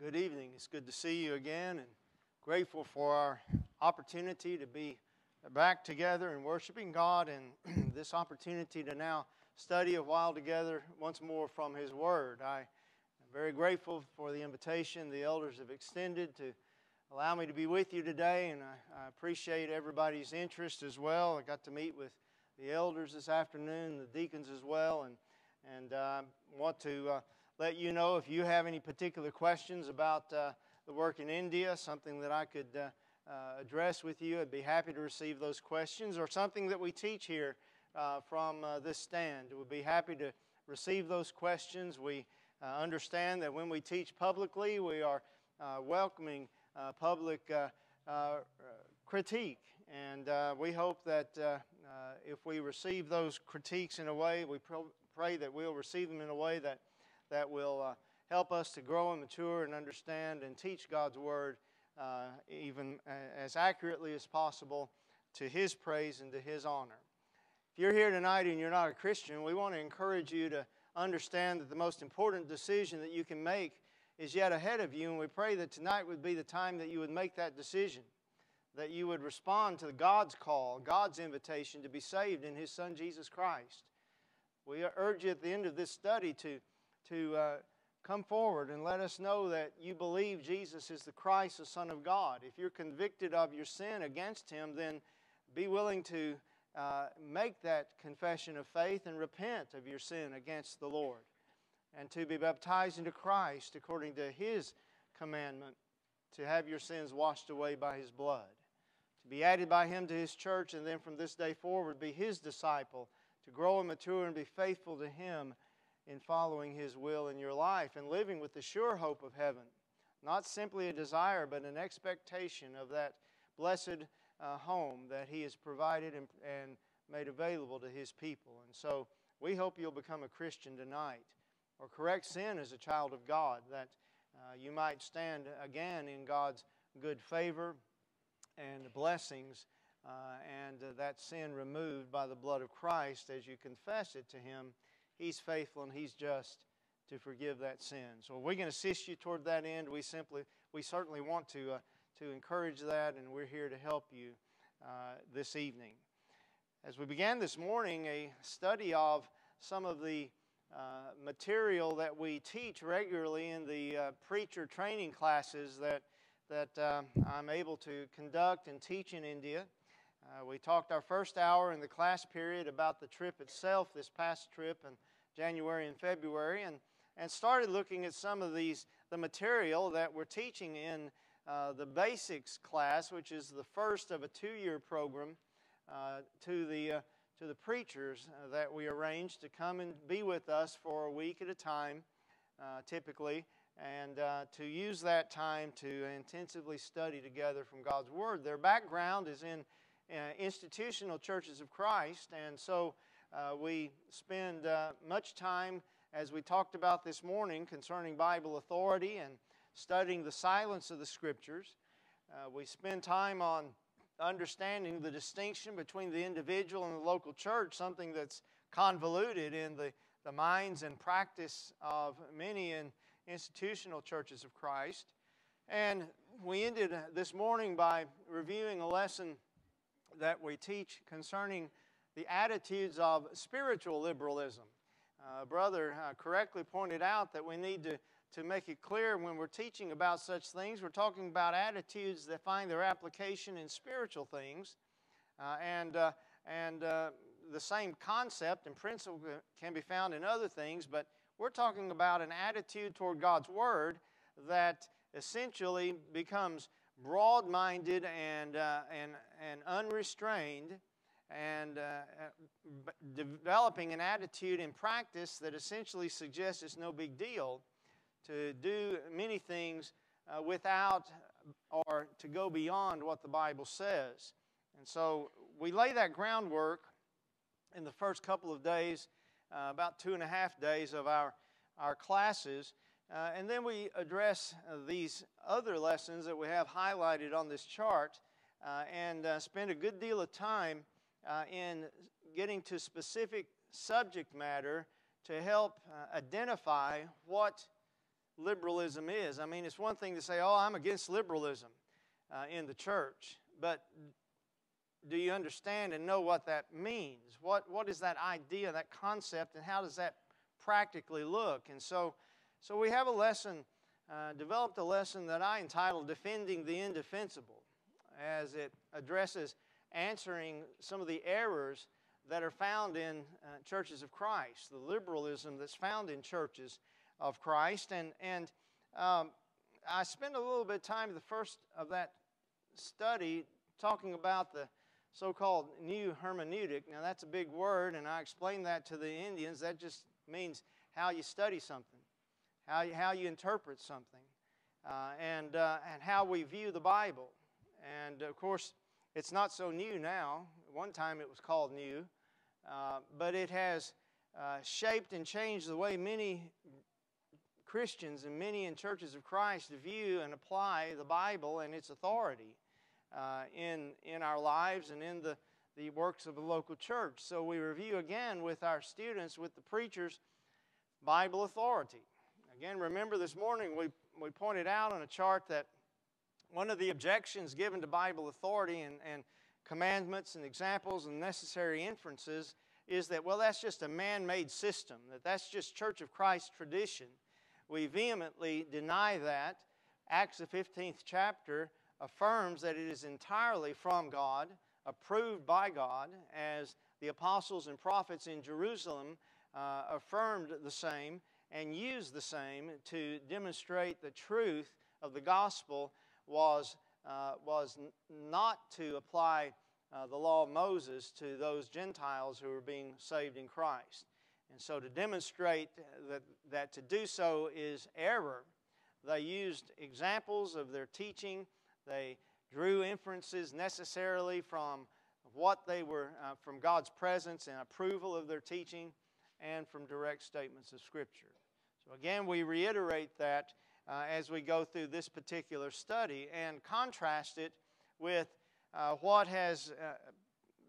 Good evening. It's good to see you again and grateful for our opportunity to be back together and worshiping God and this opportunity to now study a while together once more from His Word. I am very grateful for the invitation the elders have extended to allow me to be with you today, and I, I appreciate everybody's interest as well. I got to meet with the elders this afternoon, the deacons as well, and, and uh, want to. Uh, let you know if you have any particular questions about uh, the work in India, something that I could uh, uh, address with you. I'd be happy to receive those questions, or something that we teach here uh, from uh, this stand. We'd be happy to receive those questions. We uh, understand that when we teach publicly, we are welcoming public critique. And we hope that if we receive those critiques in a way, we pray that we'll receive them in a way that that will uh, help us to grow and mature and understand and teach God's Word uh, even uh, as accurately as possible to His praise and to His honor. If you're here tonight and you're not a Christian, we want to encourage you to understand that the most important decision that you can make is yet ahead of you, and we pray that tonight would be the time that you would make that decision, that you would respond to God's call, God's invitation to be saved in His Son Jesus Christ. We urge you at the end of this study to to uh, come forward and let us know that you believe Jesus is the Christ, the Son of God. If you're convicted of your sin against Him, then be willing to uh, make that confession of faith and repent of your sin against the Lord and to be baptized into Christ according to His commandment to have your sins washed away by His blood, to be added by Him to His church, and then from this day forward be His disciple, to grow and mature and be faithful to Him in following His will in your life and living with the sure hope of heaven. Not simply a desire, but an expectation of that blessed uh, home that He has provided and, and made available to His people. And so we hope you'll become a Christian tonight or correct sin as a child of God, that uh, you might stand again in God's good favor and blessings, uh, and uh, that sin removed by the blood of Christ as you confess it to Him He's faithful and He's just to forgive that sin. So we can assist you toward that end. We simply, we certainly want to, uh, to encourage that, and we're here to help you uh, this evening. As we began this morning a study of some of the uh, material that we teach regularly in the uh, preacher training classes that, that uh, I'm able to conduct and teach in India. Uh, we talked our first hour in the class period about the trip itself, this past trip in January and February, and, and started looking at some of these, the material that we're teaching in uh, the basics class, which is the first of a two year program, uh, to, the, uh, to the preachers uh, that we arranged to come and be with us for a week at a time, uh, typically, and to use that time to intensively study together from God's Word. Their background is in uh, institutional churches of Christ. And so uh, we spend uh, much time, as we talked about this morning, concerning Bible authority and studying the silence of the Scriptures. Uh, we spend time on understanding the distinction between the individual and the local church, something that's convoluted in the, the minds and practice of many in institutional churches of Christ. And we ended this morning by reviewing a lesson that we teach concerning the attitudes of spiritual liberalism. Uh, brother uh, correctly pointed out that we need to, to make it clear when we're teaching about such things, we're talking about attitudes that find their application in spiritual things. Uh, and uh, and uh, the same concept and principle can be found in other things, but we're talking about an attitude toward God's Word that essentially becomes broad minded and, uh, and, and unrestrained, and uh, uh developing an attitude and practice that essentially suggests it's no big deal to do many things uh, without or to go beyond what the Bible says. And so we lay that groundwork in the first couple of days, uh, about two and a half days of our, our classes. Uh, and then we address uh, these other lessons that we have highlighted on this chart uh, and spend a good deal of time uh, in getting to specific subject matter to help uh, identify what liberalism is. I mean, it's one thing to say, oh, I'm against liberalism uh, in the church, but do you understand and know what that means? What, what is that idea, that concept, and how does that practically look? And so, so we have a lesson, uh, developed a lesson that I entitled Defending the Indefensible, as it addresses answering some of the errors that are found in uh, churches of Christ, the liberalism that's found in churches of Christ. And, and um, I spent a little bit of time, the first of that study, talking about the so called new hermeneutic. Now, that's a big word, and I explained that to the Indians. That just means how you study something, how you, how you interpret something, uh, and, uh, and how we view the Bible. And of course, it's not so new now. One time it was called new, uh, but it has uh, shaped and changed the way many Christians and many in churches of Christ view and apply the Bible and its authority uh, in, in our lives and in the, the works of the local church. So we review again with our students, with the preachers, Bible authority. Again, remember this morning we, we pointed out on a chart that one of the objections given to Bible authority and, and commandments and examples and necessary inferences is that, well, that's just a man made system, that that's just Church of Christ tradition. We vehemently deny that. Acts, the 15th chapter, affirms that it is entirely from God, approved by God, as the apostles and prophets in Jerusalem uh, affirmed the same and used the same to demonstrate the truth of the gospel was, uh, was not to apply uh, the law of Moses to those Gentiles who were being saved in Christ. And so, to demonstrate that, that to do so is error, they used examples of their teaching. They drew inferences necessarily from what they were, uh, from God's presence and approval of their teaching, and from direct statements of Scripture. So, again, we reiterate that uh, as we go through this particular study and contrast it with uh, what has uh,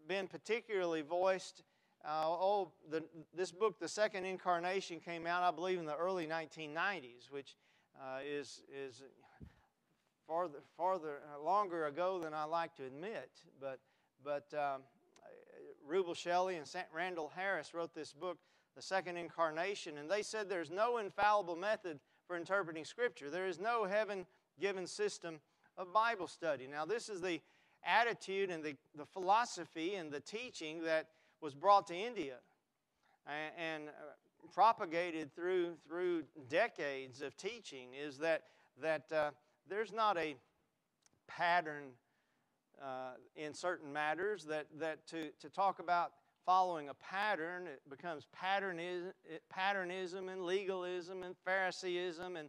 been particularly voiced uh, oh, the, this book, The Second Incarnation, came out, I believe, in the early 1990s, which uh, is, is farther, farther longer ago than I like to admit. But, but um, Rubel Shelly and Randall Harris wrote this book, The Second Incarnation, and they said there's no infallible method for interpreting Scripture. There is no heaven given system of Bible study. Now, this is the attitude and the, the philosophy and the teaching that was brought to India and, and uh, propagated through, through decades of teaching is that, that uh, there's not a pattern uh, in certain matters, that, that to, to talk about following a pattern, it becomes patternism, patternism and legalism and Phariseeism and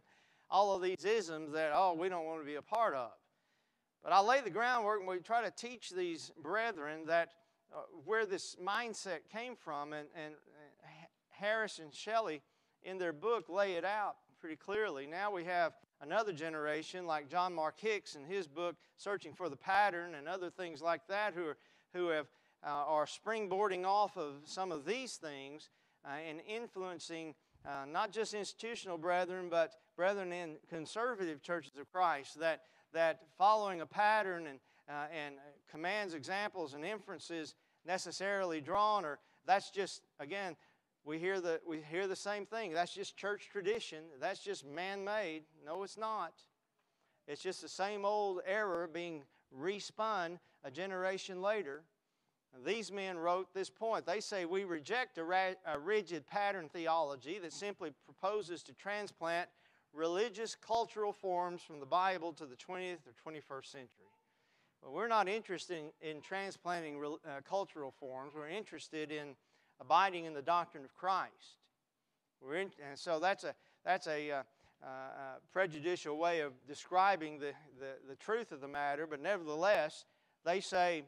all of these isms that, oh, we don't want to be a part of. But I lay the groundwork and we try to teach these brethren that uh, where this mindset came from, and, and uh, Harris and Shelly in their book lay it out pretty clearly. Now we have another generation like John Mark Hicks in his book, Searching for the Pattern, and other things like that, who are, who have, uh, are springboarding off of some of these things uh, and influencing uh, not just institutional brethren, but brethren in conservative churches of Christ, that, that following a pattern and, uh, and commands, examples, and inferences necessarily drawn, or that's just, again, we hear, the, we hear the same thing. That's just church tradition. That's just man made. No, it's not. It's just the same old error being respun a generation later. These men wrote this point. They say we reject a, ra- a rigid pattern theology that simply proposes to transplant religious cultural forms from the Bible to the 20th or 21st century. But we're not interested in, in transplanting uh, cultural forms. We're interested in abiding in the doctrine of Christ. We're in, and so that's a, that's a uh, uh, prejudicial way of describing the, the, the truth of the matter, but nevertheless, they say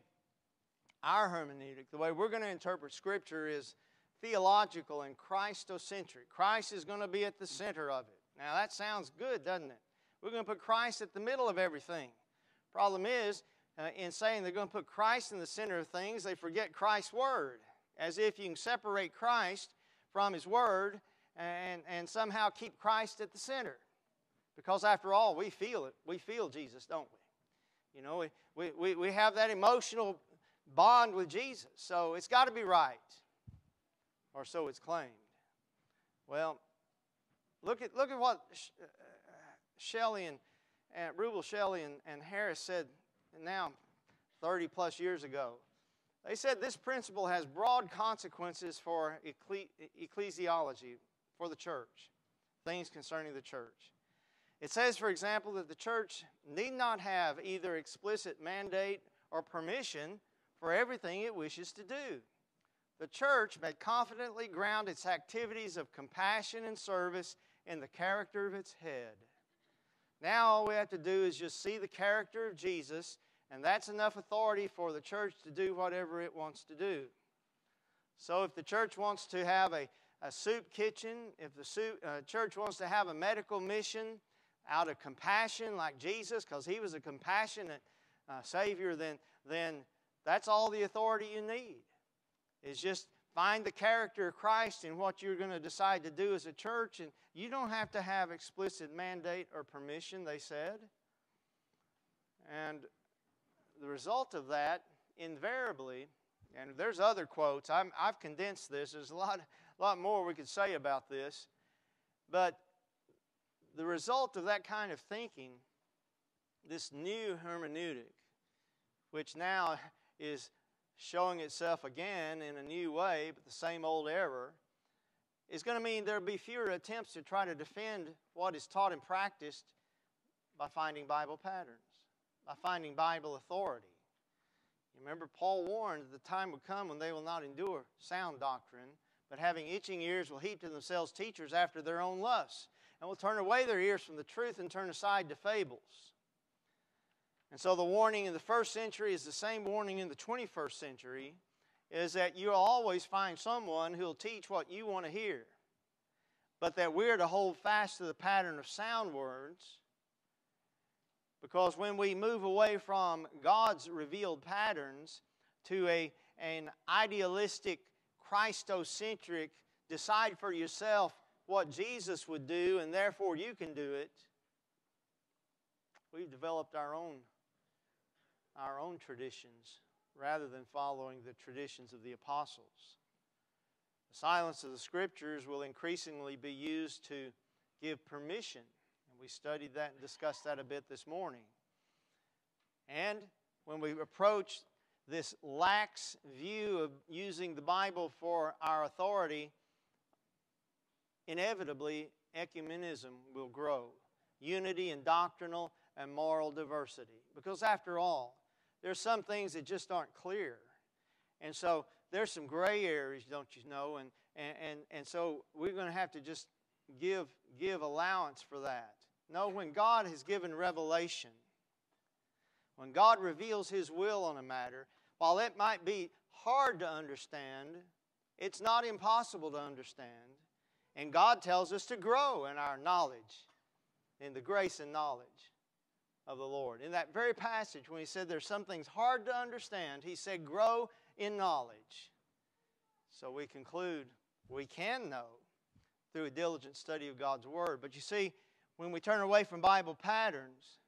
our hermeneutic, the way we're going to interpret Scripture, is theological and Christocentric. Christ is going to be at the center of it. Now, that sounds good, doesn't it? We're going to put Christ at the middle of everything. Problem is, uh, in saying they're going to put Christ in the center of things, they forget Christ's Word. As if you can separate Christ from His Word and, and somehow keep Christ at the center. Because after all, we feel it. We feel Jesus, don't we? You know, we, we, we, we have that emotional bond with Jesus. So it's got to be right. Or so it's claimed. Well, look at, look at what uh, Shelly and, and Rubel Shelly and, and Harris said now 30 plus years ago. They said this principle has broad consequences for ecclesiology, for the church, things concerning the church. It says, for example, that the church need not have either explicit mandate or permission for everything it wishes to do. The church may confidently ground its activities of compassion and service in the character of its head. Now, all we have to do is just see the character of Jesus, and that's enough authority for the church to do whatever it wants to do. So, if the church wants to have a, a soup kitchen, if the soup, uh, church wants to have a medical mission out of compassion, like Jesus, because he was a compassionate uh, Savior, then, then that's all the authority you need. Is just find the character of Christ in what you're going to decide to do as a church, and you don't have to have explicit mandate or permission, they said. And the result of that, invariably, and there's other quotes, i have condensed this, there's a lot, a lot more we could say about this, but the result of that kind of thinking, this new hermeneutic, which now is showing itself again in a new way, but the same old error, is going to mean there'll be fewer attempts to try to defend what is taught and practiced by finding Bible patterns, by finding Bible authority. You remember, Paul warned that the time would come when they will not endure sound doctrine, but having itching ears will heap to themselves teachers after their own lusts, and will turn away their ears from the truth and turn aside to fables. And so the warning in the first century is the same warning in the 21st century is that you'll always find someone who'll teach what you want to hear. But that we're to hold fast to the pattern of sound words because when we move away from God's revealed patterns to a, an idealistic, Christocentric, decide for yourself what Jesus would do and therefore you can do it, we've developed our own our own traditions rather than following the traditions of the apostles. The silence of the scriptures will increasingly be used to give permission, and we studied that and discussed that a bit this morning. And when we approach this lax view of using the Bible for our authority, inevitably ecumenism will grow. Unity in doctrinal and moral diversity. Because after all, there's some things that just aren't clear. And so there's some gray areas, don't you know? And, and, and, and so we're going to have to just give, give allowance for that. No, when God has given revelation, when God reveals His will on a matter, while it might be hard to understand, it's not impossible to understand. And God tells us to grow in our knowledge, in the grace and knowledge of the Lord. In that very passage, when he said there's some things hard to understand, he said, grow in knowledge. So we conclude we can know through a diligent study of God's Word. But you see, when we turn away from Bible patterns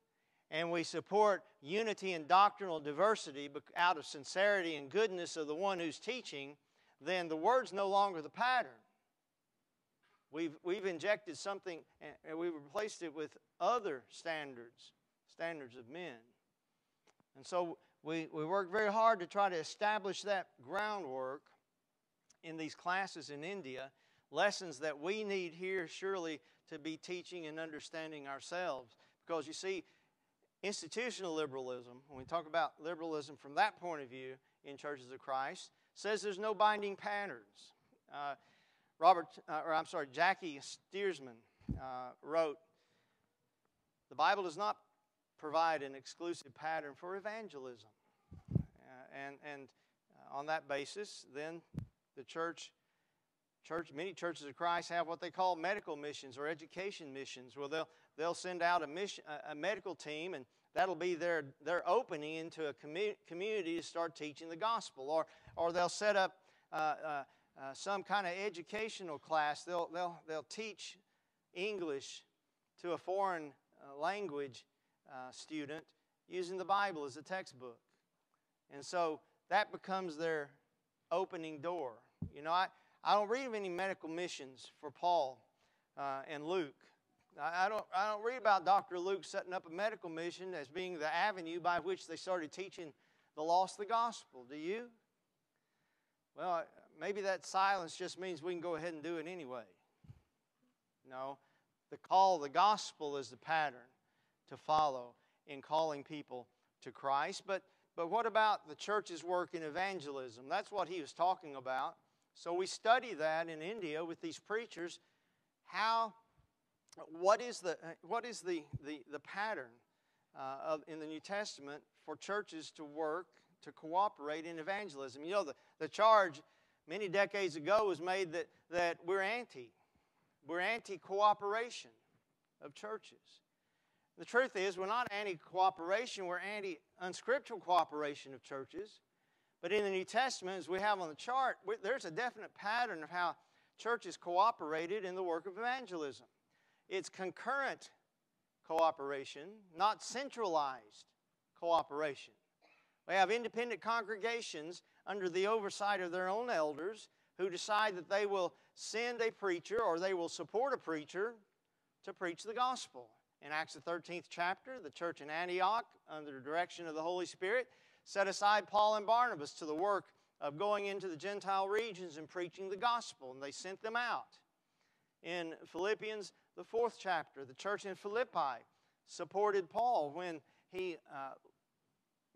and we support unity and doctrinal diversity out of sincerity and goodness of the one who's teaching, then the Word's no longer the pattern. We've, we've injected something and we've replaced it with other standards standards of men. And so we, we work very hard to try to establish that groundwork in these classes in India, lessons that we need here surely to be teaching and understanding ourselves. Because you see, institutional liberalism, when we talk about liberalism from that point of view in churches of Christ, says there's no binding patterns. Uh, Robert, uh, or I'm sorry, Jackie Steersman uh, wrote, the Bible does not provide an exclusive pattern for evangelism. Uh, and and uh, on that basis, then the church, church, many churches of Christ have what they call medical missions or education missions, where they'll they'll send out a mission, a medical team, and that'll be their their opening into a commu- community to start teaching the gospel, or or they'll set up. Uh, uh, uh some kind of educational class. They'll, they'll, they'll teach English to a foreign uh, language uh, student using the Bible as a textbook. And so that becomes their opening door. You know, I, I don't read of any medical missions for Paul uh, and Luke. I, I, don't, I don't read about Dr. Luke setting up a medical mission as being the avenue by which they started teaching the lost the gospel. Do you? Well, maybe that silence just means we can go ahead and do it anyway. No, the call, the gospel is the pattern to follow in calling people to Christ. But, but what about the church's work in evangelism? That's what he was talking about. So we study that in India with these preachers. How, what is the, what is the, the, the pattern uh, of, in the New Testament for churches to work, to cooperate in evangelism? You know, the, the charge many decades ago was made that, that we're anti. We're anti cooperation of churches. The truth is, we're not anti cooperation, we're anti unscriptural cooperation of churches. But in the New Testament, as we have on the chart, there's a definite pattern of how churches cooperated in the work of evangelism. It's concurrent cooperation, not centralized cooperation. We have independent congregations under the oversight of their own elders who decide that they will send a preacher or they will support a preacher to preach the gospel. In Acts the 13th chapter, the church in Antioch, under the direction of the Holy Spirit, set aside Paul and Barnabas to the work of going into the Gentile regions and preaching the gospel, and they sent them out. In Philippians, the fourth chapter, the church in Philippi supported Paul when he uh,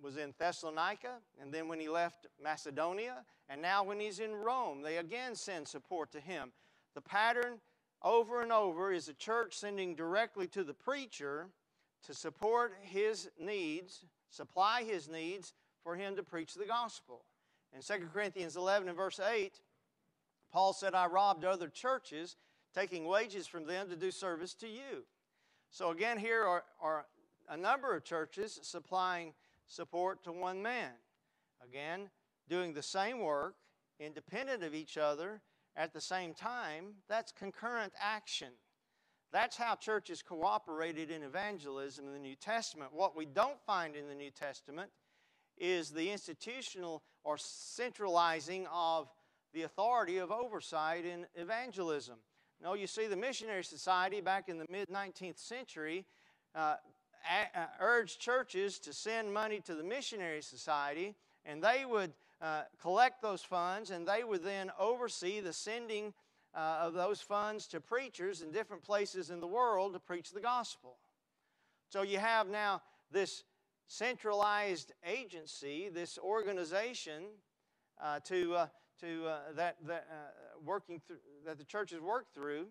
was in Thessalonica, and then when he left Macedonia, and now when he's in Rome, they again send support to him. The pattern over and over is the church sending directly to the preacher to support his needs, supply his needs for him to preach the gospel. In 2 Corinthians 11 and verse 8, Paul said, I robbed other churches, taking wages from them to do service to you. So again, here are, are a number of churches supplying support to one man. Again, doing the same work, independent of each other, at the same time, that's concurrent action. That's how churches cooperated in evangelism in the New Testament. What we don't find in the New Testament is the institutional or centralizing of the authority of oversight in evangelism. No, you see, the Missionary Society back in the mid 19th century uh, uh, urged churches to send money to the Missionary Society, and they would uh, collect those funds and they would then oversee the sending uh, of those funds to preachers in different places in the world to preach the gospel. So you have now this centralized agency, this organization uh, to, uh, to, uh, that, that, uh, working through, that the churches work through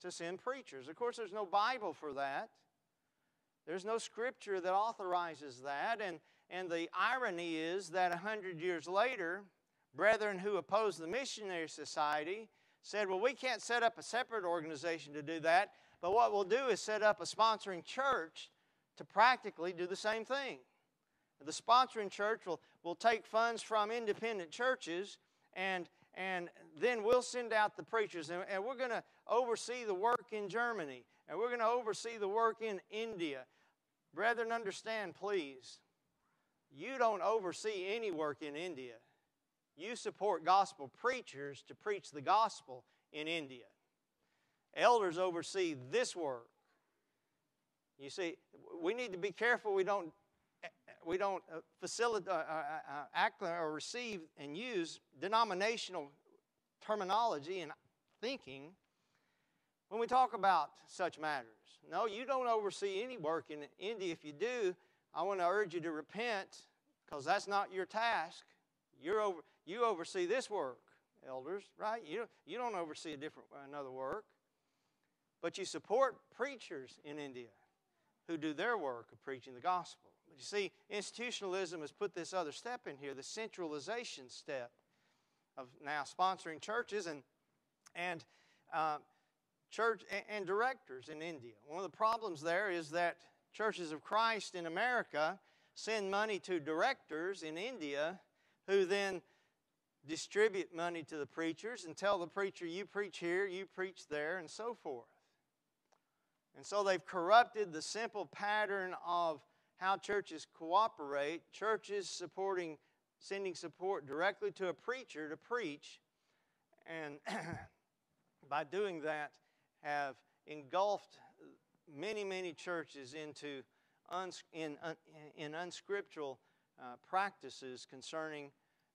to send preachers. Of course, there's no Bible for that. There's no scripture that authorizes that. And, and the irony is that 100 years later, brethren who opposed the missionary society said, Well, we can't set up a separate organization to do that, but what we'll do is set up a sponsoring church to practically do the same thing. The sponsoring church will, will take funds from independent churches and, and then we'll send out the preachers and, and we're going to oversee the work in Germany and we're going to oversee the work in India. Brethren, understand, please, you don't oversee any work in India. You support gospel preachers to preach the gospel in India. Elders oversee this work. You see, we need to be careful we don't we don't uh, facilitate, uh, uh, act or receive and use denominational terminology and thinking when we talk about such matters. No, you don't oversee any work in India. If you do, I want to urge you to repent because that's not your task. You're over, you oversee this work, elders, right? You, you don't oversee a different another work. But you support preachers in India who do their work of preaching the gospel. But you see, institutionalism has put this other step in here, the centralization step of now sponsoring churches and, and uh, church and, and directors in India. One of the problems there is that churches of Christ in America send money to directors in India who then distribute money to the preachers and tell the preacher, you preach here, you preach there, and so forth. And so they've corrupted the simple pattern of how churches cooperate, churches supporting, sending support directly to a preacher to preach, and by doing that, have engulfed many, many churches into uns, in, in unscriptural uh, practices concerning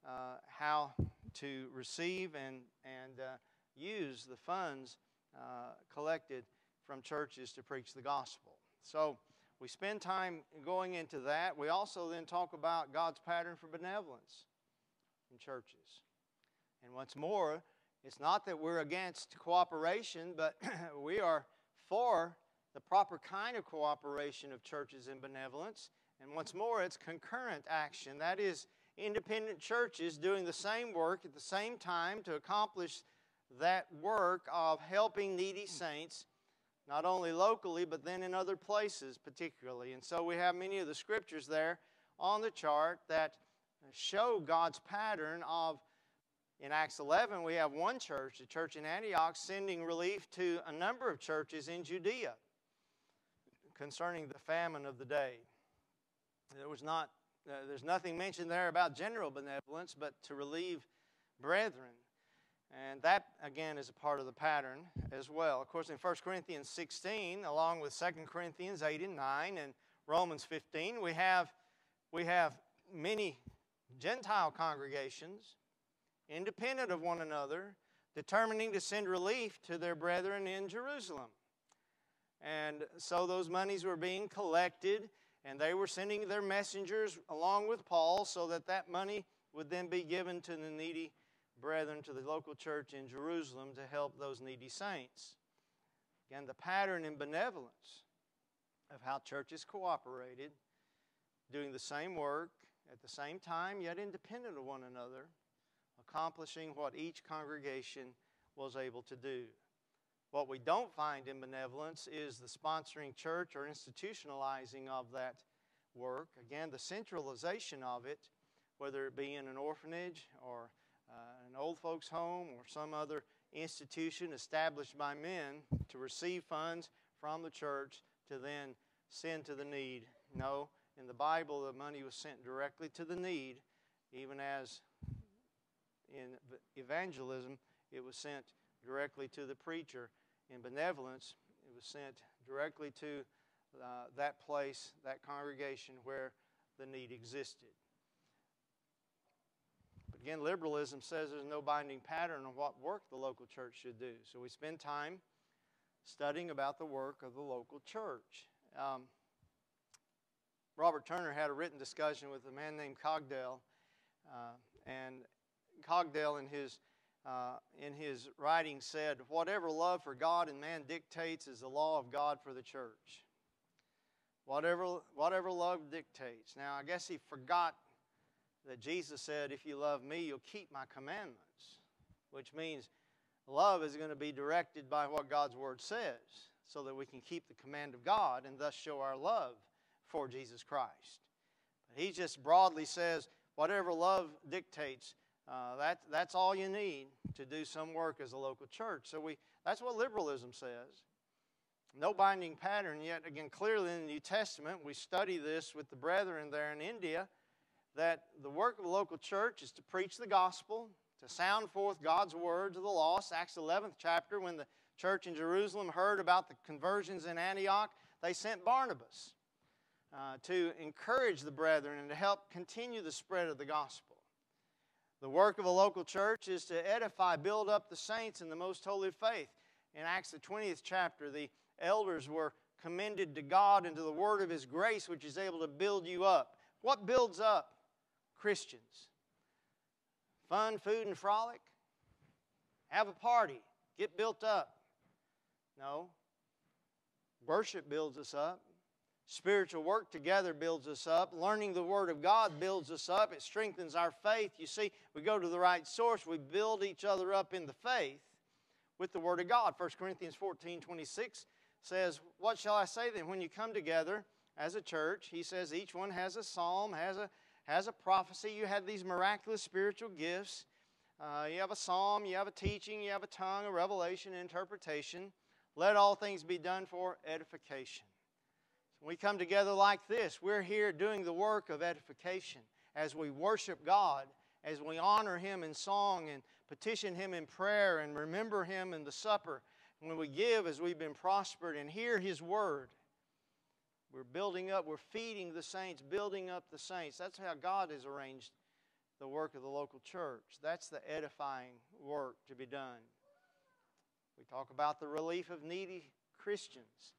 uh, how to receive and, and uh, use the funds uh, collected from churches to preach the gospel. So we spend time going into that. We also then talk about God's pattern for benevolence in churches. And once more, it's not that we're against cooperation, but we are for the proper kind of cooperation of churches in benevolence. And once more, it's concurrent action. That is, independent churches doing the same work at the same time to accomplish that work of helping needy saints, not only locally, but then in other places particularly. And so we have many of the scriptures there on the chart that show God's pattern of. In Acts 11, we have one church, the church in Antioch, sending relief to a number of churches in Judea concerning the famine of the day. There was not, uh, there's nothing mentioned there about general benevolence, but to relieve brethren. And that, again, is a part of the pattern as well. Of course, in 1 Corinthians 16, along with 2 Corinthians 8 and 9 and Romans 15, we have, we have many Gentile congregations, independent of one another, determining to send relief to their brethren in Jerusalem. And so those monies were being collected, and they were sending their messengers along with Paul so that that money would then be given to the needy brethren to the local church in Jerusalem to help those needy saints. Again, the pattern in benevolence of how churches cooperated, doing the same work at the same time, yet independent of one another, accomplishing what each congregation was able to do. What we don't find in benevolence is the sponsoring church or institutionalizing of that work. Again, the centralization of it, whether it be in an orphanage or uh, an old folks' home or some other institution established by men to receive funds from the church to then send to the need. No, in the Bible, the money was sent directly to the need, even as in evangelism, it was sent directly to the preacher. In benevolence, it was sent directly to uh, that place, that congregation where the need existed. But again, liberalism says there's no binding pattern on what work the local church should do. So we spend time studying about the work of the local church. Um, Robert Turner had a written discussion with a man named Cogdell, uh, and Cogdell, in his uh, in his writing, said, "Whatever love for God and man dictates is the law of God for the church." Whatever, whatever love dictates. Now, I guess he forgot that Jesus said, If you love me, you'll keep my commandments, which means love is going to be directed by what God's Word says so that we can keep the command of God and thus show our love for Jesus Christ. But he just broadly says, whatever love dictates, uh, that, that's all you need to do some work as a local church. So we, that's what liberalism says. No binding pattern, yet again, clearly in the New Testament, we study this with the brethren there in India that the work of the local church is to preach the gospel, to sound forth God's word to the lost. Acts 11th chapter, when the church in Jerusalem heard about the conversions in Antioch, they sent Barnabas uh, to encourage the brethren and to help continue the spread of the gospel. The work of a local church is to edify, build up the saints in the most holy faith. In Acts the 20th chapter, the elders were commended to God and to the word of His grace, which is able to build you up. What builds up? Christians. Fun, food, and frolic. Have a party. Get built up. No. Worship builds us up. Spiritual work together builds us up. Learning the Word of God builds us up. It strengthens our faith. You see, we go to the right source. We build each other up in the faith with the Word of God. 1 Corinthians 14 26 says, What shall I say then? When you come together as a church, he says, each one has a psalm, has a has a prophecy, you have these miraculous spiritual gifts. Uh, you have a psalm, you have a teaching, you have a tongue, a revelation, interpretation. let all things be done for edification. We come together like this. We're here doing the work of edification as we worship God, as we honor Him in song and petition Him in prayer and remember Him in the supper. When we give as we've been prospered and hear His word, we're building up, we're feeding the saints, building up the saints. That's how God has arranged the work of the local church. That's the edifying work to be done. We talk about the relief of needy Christians.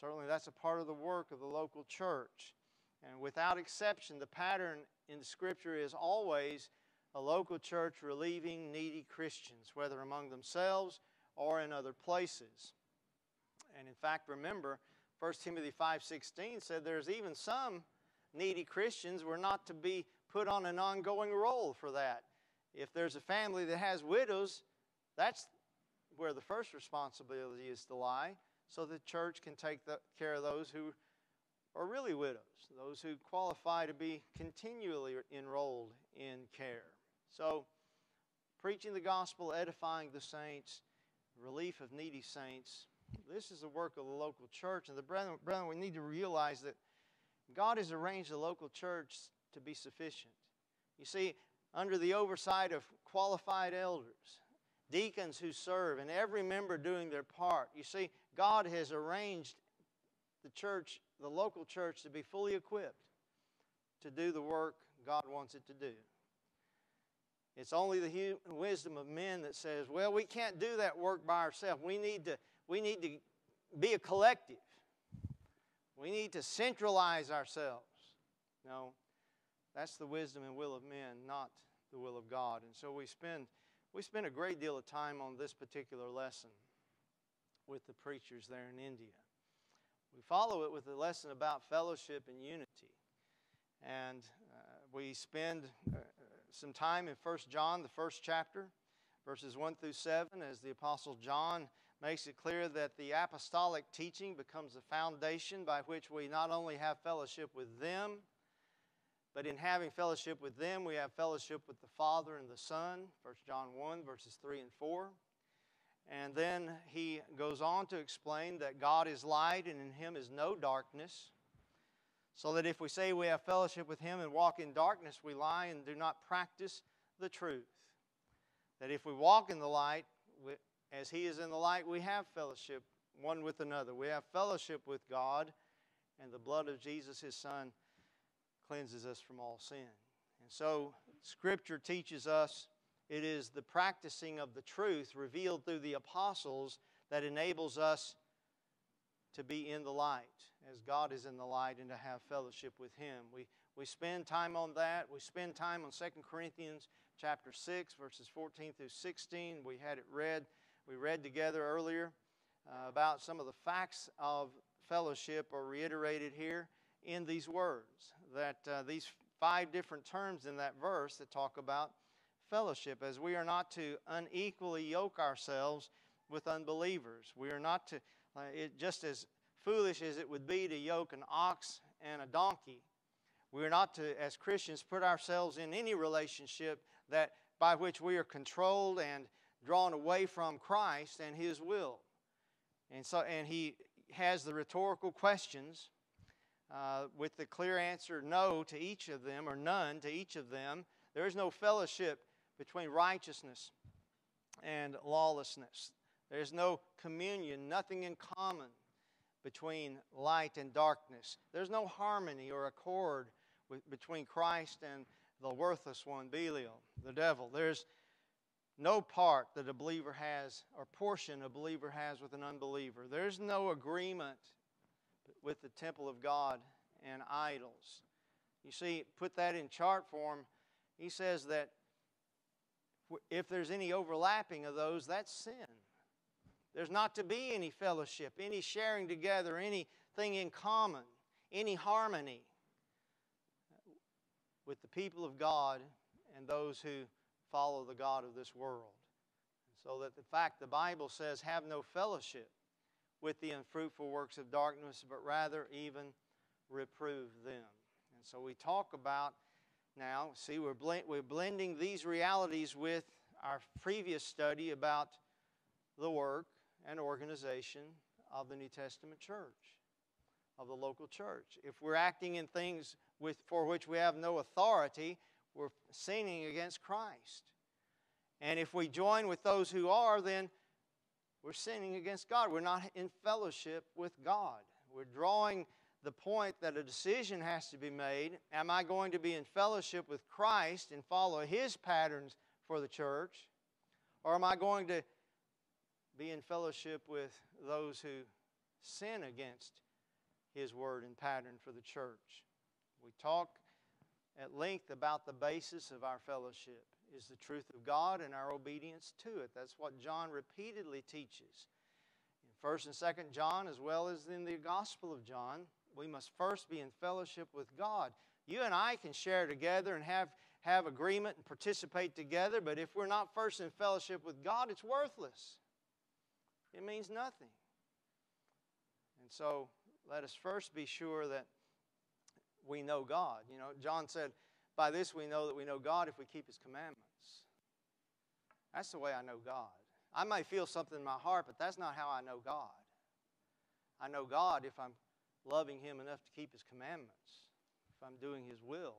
Certainly, that's a part of the work of the local church. And without exception, the pattern in the Scripture is always a local church relieving needy Christians, whether among themselves or in other places. And in fact, remember, 1 Timothy 5.16 said there's even some needy Christians we're not to be put on an ongoing roll for that. If there's a family that has widows, that's where the first responsibility is to lie, so the church can take care of those who are really widows, those who qualify to be continually enrolled in care. So, preaching the gospel, edifying the saints, relief of needy saints, this is the work of the local church. And the brethren, brethren, we need to realize that God has arranged the local church to be sufficient. You see, under the oversight of qualified elders, deacons who serve, and every member doing their part, you see, God has arranged the church, the local church, to be fully equipped to do the work God wants it to do. It's only the wisdom of men that says, well, we can't do that work by ourselves. We need to, we need to be a collective. We need to centralize ourselves. No, that's the wisdom and will of men, not the will of God. And so we spend, we spend a great deal of time on this particular lesson with the preachers there in India. We follow it with a lesson about fellowship and unity. And uh, we spend uh, some time in 1 John, the first chapter, verses 1 through 7, as the Apostle John makes it clear that the apostolic teaching becomes the foundation by which we not only have fellowship with them, but in having fellowship with them, we have fellowship with the Father and the Son, 1 John 1, verses 3 and 4. And then he goes on to explain that God is light and in him is no darkness. So that if we say we have fellowship with him and walk in darkness, we lie and do not practice the truth. That if we walk in the light, as he is in the light, we have fellowship one with another. We have fellowship with God, and the blood of Jesus, his Son, cleanses us from all sin. And so, Scripture teaches us it is the practicing of the truth revealed through the apostles that enables us to be in the light, as God is in the light, and to have fellowship with Him. We, we spend time on that. We spend time on 2 Corinthians chapter 6, verses 14 through 16. We had it read. We read together earlier uh, about some of the facts of fellowship are reiterated here in these words. That uh, these five different terms in that verse that talk about fellowship, as we are not to unequally yoke ourselves with unbelievers. We are not to, uh, it, just as foolish as it would be to yoke an ox and a donkey, we are not to, as Christians, put ourselves in any relationship that by which we are controlled and drawn away from Christ and His will. And so, and he has the rhetorical questions uh, with the clear answer no to each of them or none to each of them. There is no fellowship between righteousness and lawlessness. There's no communion, nothing in common between light and darkness. There's no harmony or accord with, between Christ and the worthless one, Belial, the devil. There's no part that a believer has or portion a believer has with an unbeliever. There's no agreement with the temple of God and idols. You see, put that in chart form. He says that if there's any overlapping of those, that's sin. There's not to be any fellowship, any sharing together, anything in common, any harmony with the people of God and those who follow the God of this world. So that the fact the Bible says, have no fellowship with the unfruitful works of darkness, but rather even reprove them. And so we talk about now. See, we're, blend, we're blending these realities with our previous study about the work and organization of the New Testament church, of the local church. If we're acting in things with, for which we have no authority, we're sinning against Christ. And if we join with those who are, then we're sinning against God. We're not in fellowship with God. We're drawing the point that a decision has to be made. Am I going to be in fellowship with Christ and follow His patterns for the church? Or am I going to be in fellowship with those who sin against His word and pattern for the church? We talk at length about the basis of our fellowship is the truth of God and our obedience to it. That's what John repeatedly teaches. In 1st and 2nd John, as well as in the Gospel of John, we must first be in fellowship with God. You and I can share together and have, have agreement and participate together, but if we're not first in fellowship with God, it's worthless. It means nothing. And so let us first be sure that we know God. You know, John said, By this we know that we know God if we keep His commandments. That's the way I know God. I may feel something in my heart, but that's not how I know God. I know God if I'm loving Him enough to keep His commandments, if I'm doing His will.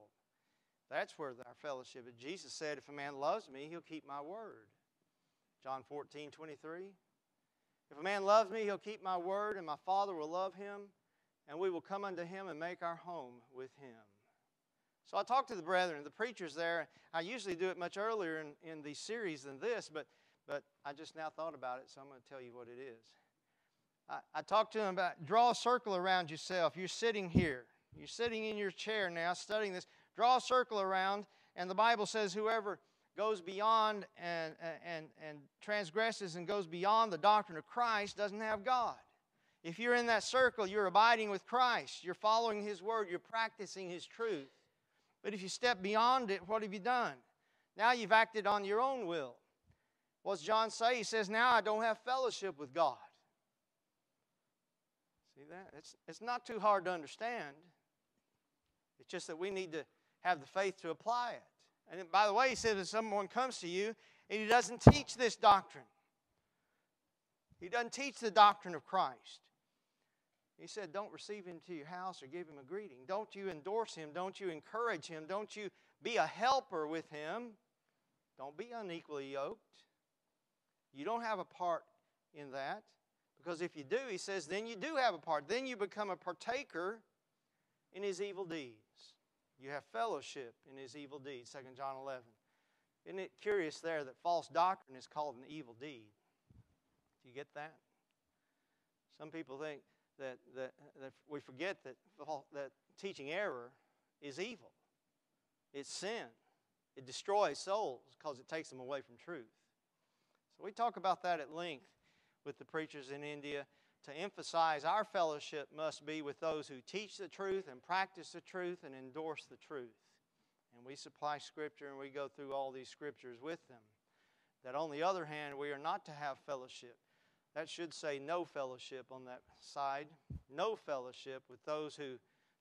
That's where our fellowship is. Jesus said, If a man loves me, he'll keep my word. John 14, 23. If a man loves me, he'll keep my word, and my Father will love him, and we will come unto him and make our home with him. So I talked to the brethren, the preachers there. I usually do it much earlier in, in the series than this, but, but I just now thought about it, so I'm going to tell you what it is. I, I talked to them about draw a circle around yourself. You're sitting here. You're sitting in your chair now studying this. Draw a circle around, and the Bible says, whoever goes beyond and, and, and transgresses and goes beyond the doctrine of Christ doesn't have God. If you're in that circle, you're abiding with Christ. You're following His Word. You're practicing His truth. But if you step beyond it, what have you done? Now you've acted on your own will. What's John say? He says, Now I don't have fellowship with God. See that? It's, it's not too hard to understand. It's just that we need to have the faith to apply it. And by the way, he says, if someone comes to you and he doesn't teach this doctrine, he doesn't teach the doctrine of Christ. He said, Don't receive him to your house or give him a greeting. Don't you endorse him. Don't you encourage him. Don't you be a helper with him. Don't be unequally yoked. You don't have a part in that. Because if you do, he says, then you do have a part. Then you become a partaker in his evil deeds. You have fellowship in his evil deeds, 2 John 11. Isn't it curious there that false doctrine is called an evil deed? Do you get that? Some people think that, that, that we forget that, that teaching error is evil. It's sin. It destroys souls because it takes them away from truth. So we talk about that at length with the preachers in India to emphasize our fellowship must be with those who teach the truth and practice the truth and endorse the truth. And we supply Scripture and we go through all these Scriptures with them. That on the other hand, we are not to have fellowship. That should say no fellowship on that side. No fellowship with those who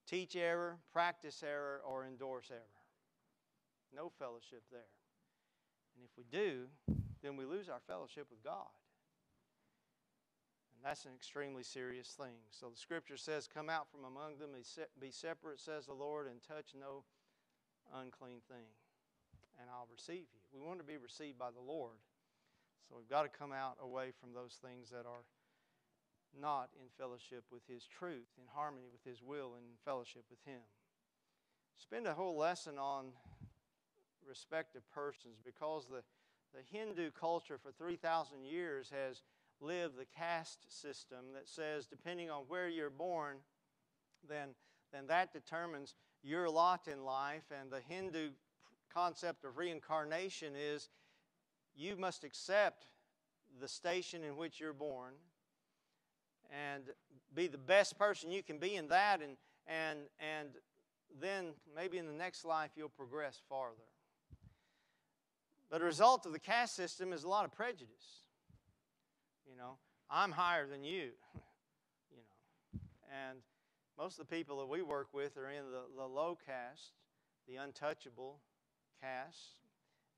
teach error, practice error, or endorse error. No fellowship there. And if we do, then we lose our fellowship with God. And that's an extremely serious thing. So the scripture says, Come out from among them, be separate, says the Lord, and touch no unclean thing, and I'll receive you. We want to be received by the Lord. So we've got to come out away from those things that are not in fellowship with His truth, in harmony with His will, and in fellowship with Him. Spend a whole lesson on respect of persons because the, the Hindu culture for 3,000 years has lived the caste system that says depending on where you're born, then, then that determines your lot in life. And the Hindu concept of reincarnation is you must accept the station in which you're born and be the best person you can be in that and and and then maybe in the next life you'll progress farther. But a result of the caste system is a lot of prejudice. You know, I'm higher than you. you know, and most of the people that we work with are in the, the low caste, the untouchable caste,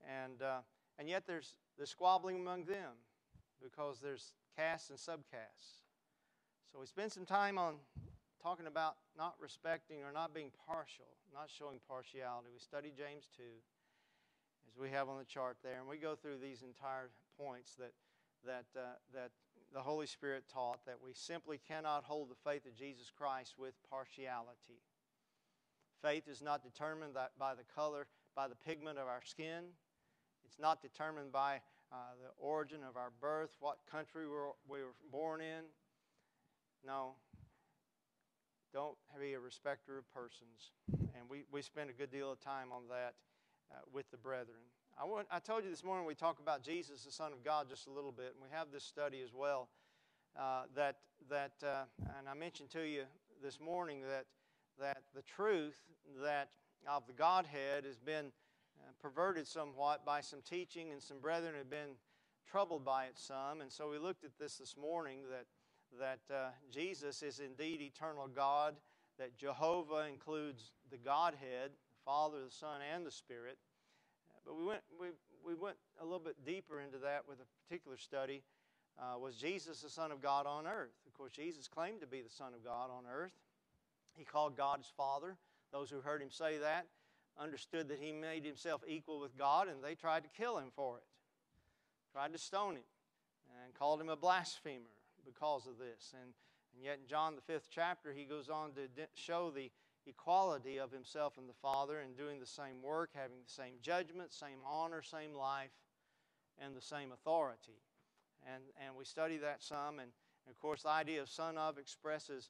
and uh, and yet there's there's squabbling among them because there's castes and subcastes. So we spend some time on talking about not respecting or not being partial, not showing partiality. We study James 2 as we have on the chart there, and we go through these entire points that that uh, that the Holy Spirit taught that we simply cannot hold the faith of Jesus Christ with partiality. Faith is not determined by the color, by the pigment of our skin. It's not determined by uh, the origin of our birth, what country we were, we were born in. No. Don't be a respecter of persons. And we, we spend a good deal of time on that uh, with the brethren. I, want, I told you this morning we talk about Jesus, the Son of God, just a little bit, and we have this study as well. Uh, that that uh, and I mentioned to you this morning that that the truth that of the Godhead has been perverted somewhat by some teaching, and some brethren have been troubled by it some. And so we looked at this this morning that that uh, Jesus is indeed eternal God, that Jehovah includes the Godhead, the Father, the Son, and the Spirit. But we went, we, we went a little bit deeper into that with a particular study. Uh, was Jesus the Son of God on earth? Of course, Jesus claimed to be the Son of God on earth. He called God his Father. Those who heard him say that understood that he made himself equal with God, and they tried to kill him for it. Tried to stone him and called him a blasphemer because of this. And, and yet, in John, the fifth chapter, he goes on to show the equality of himself and the Father and doing the same work, having the same judgment, same honor, same life, and the same authority. And, and we study that some, and, and of course, the idea of son of expresses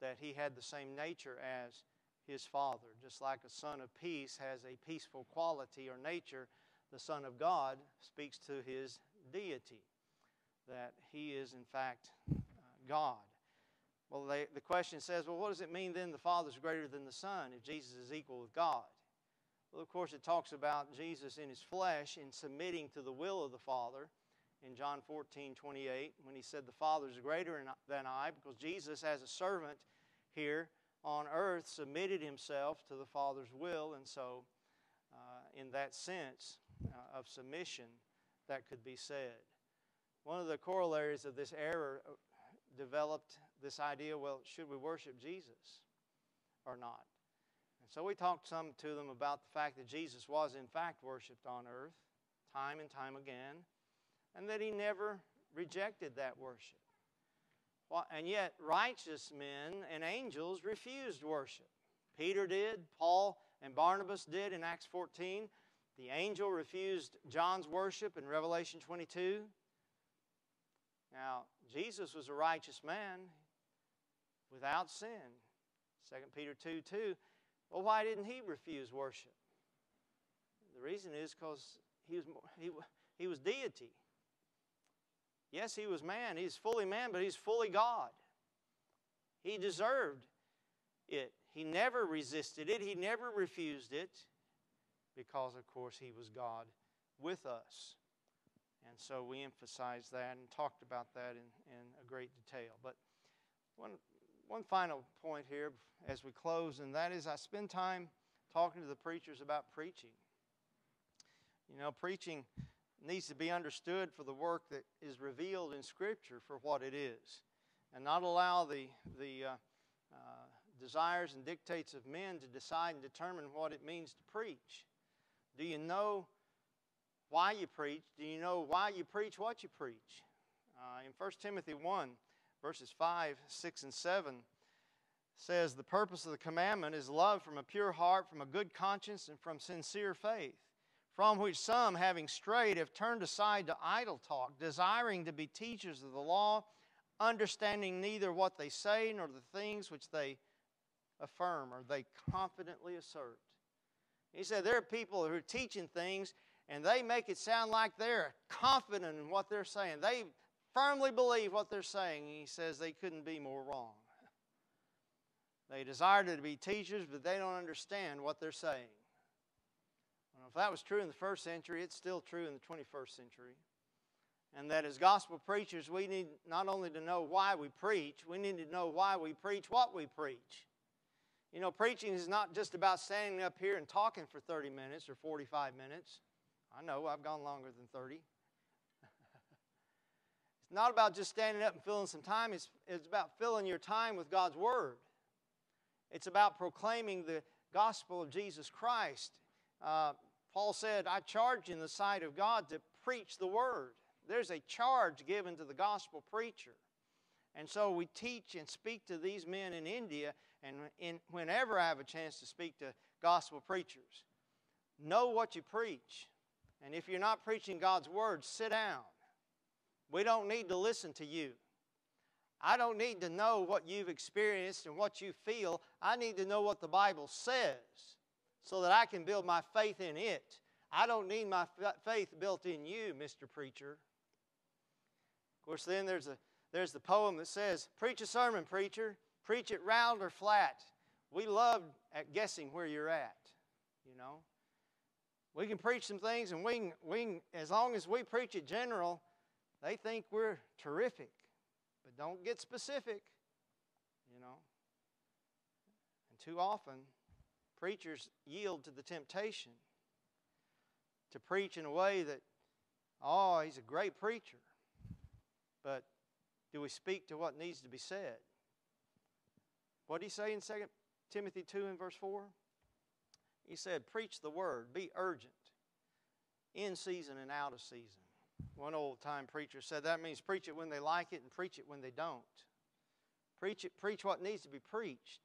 that he had the same nature as his Father. Just like a son of peace has a peaceful quality or nature, the Son of God speaks to his deity, that he is, in fact, uh, God. Well, they, the question says, well, what does it mean then the Father is greater than the Son if Jesus is equal with God? Well, of course, it talks about Jesus in his flesh in submitting to the will of the Father in John 14, 28, when he said, The Father is greater than I, because Jesus, as a servant here on earth, submitted himself to the Father's will. And so, uh, in that sense uh, of submission, that could be said. One of the corollaries of this error uh, developed this idea well, should we worship Jesus or not? And so we talked some to them about the fact that Jesus was, in fact, worshiped on earth time and time again, and that he never rejected that worship. And yet, righteous men and angels refused worship. Peter did, Paul and Barnabas did in Acts 14. The angel refused John's worship in Revelation 22. Now, Jesus was a righteous man without sin. 2 Peter 2 2. Well, why didn't he refuse worship? The reason is because he was, he, he was deity. Yes, he was man. He's fully man, but he's fully God. He deserved it. He never resisted it, he never refused it because, of course, he was God with us. And so we emphasized that and talked about that in, in a great detail. But one, one final point here as we close, and that is I spend time talking to the preachers about preaching. You know, preaching needs to be understood for the work that is revealed in Scripture for what it is, and not allow the, the uh, uh, desires and dictates of men to decide and determine what it means to preach. Do you know why you preach? Do you know why you preach what you preach? Uh, in 1 Timothy 1, verses 5, 6, and 7, says, The purpose of the commandment is love from a pure heart, from a good conscience, and from sincere faith, from which some, having strayed, have turned aside to idle talk, desiring to be teachers of the law, understanding neither what they say nor the things which they affirm or they confidently assert. He said there are people who are teaching things and they make it sound like they're confident in what they're saying. They firmly believe what they're saying. He says they couldn't be more wrong. They desire to be teachers, but they don't understand what they're saying. If that was true in the first century, it's still true in the 21st century. And that as gospel preachers, we need not only to know why we preach, we need to know why we preach what we preach. You know, preaching is not just about standing up here and talking for 30 minutes or 45 minutes. I know I've gone longer than 30. it's not about just standing up and filling some time, it's, it's about filling your time with God's Word. It's about proclaiming the gospel of Jesus Christ. Uh, Paul said, I charge you in the sight of God to preach the Word. There's a charge given to the gospel preacher. And so we teach and speak to these men in India, and in, whenever I have a chance to speak to gospel preachers, know what you preach. And if you're not preaching God's Word, sit down. We don't need to listen to you. I don't need to know what you've experienced and what you feel. I need to know what the Bible says so that I can build my faith in it. I don't need my faith built in you, Mr. Preacher. Of course, then there's, a, there's the poem that says, Preach a sermon, preacher. Preach it round or flat. We love at guessing where you're at, you know. We can preach some things, and we can, we can, as long as we preach it general, they think we're terrific. But don't get specific, you know. And too often, preachers yield to the temptation to preach in a way that, oh, he's a great preacher. But do we speak to what needs to be said? What did he say in 2 Timothy 2 and verse 4? He said, Preach the word, be urgent, in season and out of season. One old time preacher said that means preach it when they like it and preach it when they don't. Preach it, preach what needs to be preached.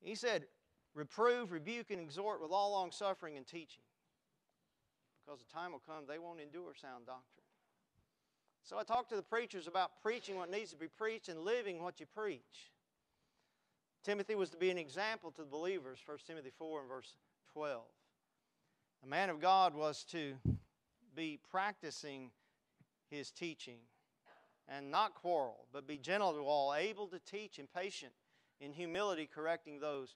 He said, reprove, rebuke, and exhort with all long suffering and teaching. Because the time will come they won't endure sound doctrine. So I talked to the preachers about preaching what needs to be preached and living what you preach. Timothy was to be an example to the believers, 1 Timothy 4 and verse 12. A man of God was to be practicing his teaching and not quarrel, but be gentle to all, able to teach and patient in humility, correcting those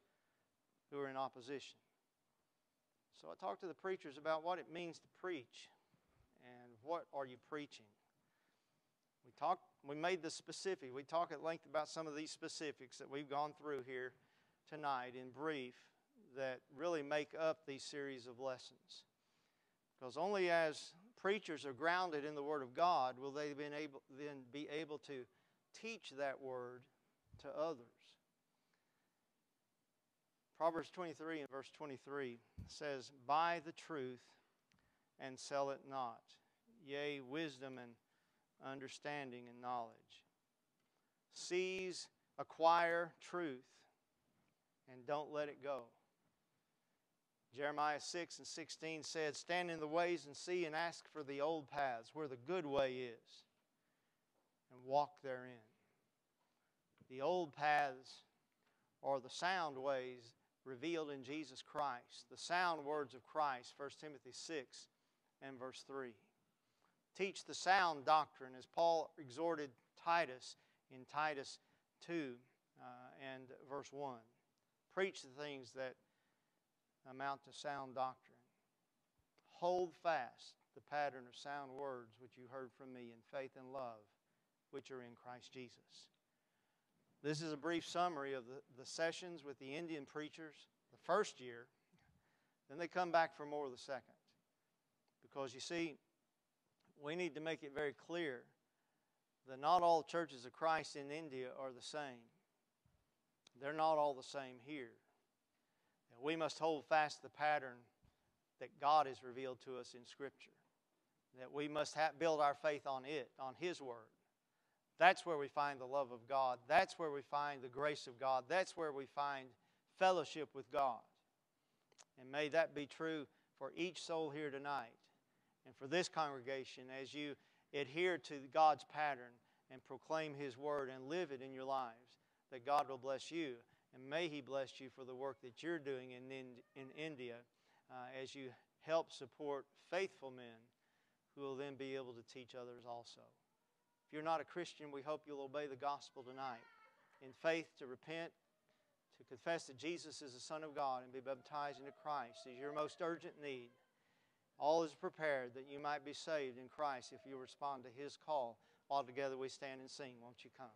who are in opposition. So I talked to the preachers about what it means to preach and what are you preaching. We talked we made the specific. We talk at length about some of these specifics that we've gone through here tonight in brief that really make up these series of lessons. Because only as preachers are grounded in the Word of God will they able, then be able to teach that Word to others. Proverbs 23 and verse 23 says, Buy the truth and sell it not. Yea, wisdom and understanding and knowledge. Seize, acquire truth, and don't let it go. Jeremiah 6 and 16 said, Stand in the ways and see and ask for the old paths, where the good way is, and walk therein. The old paths are the sound ways revealed in Jesus Christ, the sound words of Christ, 1 Timothy 6 and verse 3. Teach the sound doctrine, as Paul exhorted Titus in Titus 2 uh, and verse 1. Preach the things that amount to sound doctrine. Hold fast the pattern of sound words which you heard from me in faith and love, which are in Christ Jesus. This is a brief summary of the, the sessions with the Indian preachers the first year. Then they come back for more the second. Because you see, we need to make it very clear that not all churches of Christ in India are the same. They're not all the same here. And we must hold fast the pattern that God has revealed to us in Scripture. That we must have, build our faith on it, on His Word. That's where we find the love of God. That's where we find the grace of God. That's where we find fellowship with God. And may that be true for each soul here tonight and for this congregation as you adhere to God's pattern and proclaim His word and live it in your lives, that God will bless you. And may He bless you for the work that you're doing in, in, in India uh, as you help support faithful men who will then be able to teach others also. If you're not a Christian, we hope you'll obey the gospel tonight in faith to repent, to confess that Jesus is the Son of God, and be baptized into Christ is your most urgent need. All is prepared that you might be saved in Christ if you respond to His call. All together we stand and sing. Won't you come?